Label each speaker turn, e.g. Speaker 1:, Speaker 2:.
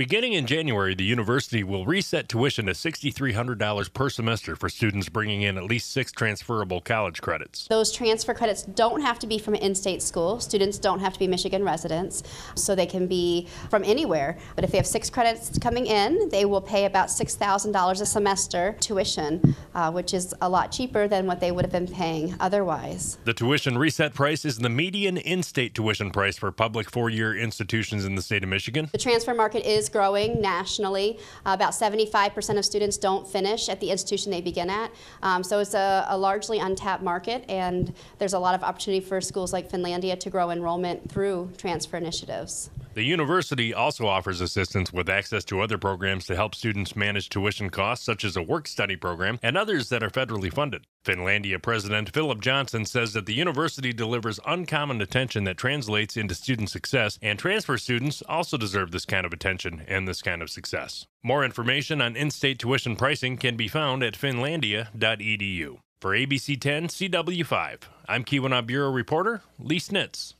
Speaker 1: Beginning in January, the university will reset tuition to $6,300 per semester for students bringing in at least six transferable college credits.
Speaker 2: Those transfer credits don't have to be from an in state school. Students don't have to be Michigan residents, so they can be from anywhere. But if they have six credits coming in, they will pay about $6,000 a semester tuition, uh, which is a lot cheaper than what they would have been paying otherwise.
Speaker 1: The tuition reset price is the median in state tuition price for public four year institutions in the state of Michigan.
Speaker 2: The transfer market is growing nationally. Uh, about 75% of students don't finish at the institution they begin at. Um, so it's a, a, largely untapped market, and there's a lot of opportunity for schools like Finlandia to grow enrollment through transfer initiatives.
Speaker 1: The university also offers assistance with access to other programs to help students manage tuition costs, such as a work study program and others that are federally funded. Finlandia President Philip Johnson says that the university delivers uncommon attention that translates into student success, and transfer students also deserve this kind of attention and this kind of success. More information on in state tuition pricing can be found at finlandia.edu. For ABC 10 CW5, I'm Keweenaw Bureau reporter Lee Snitz.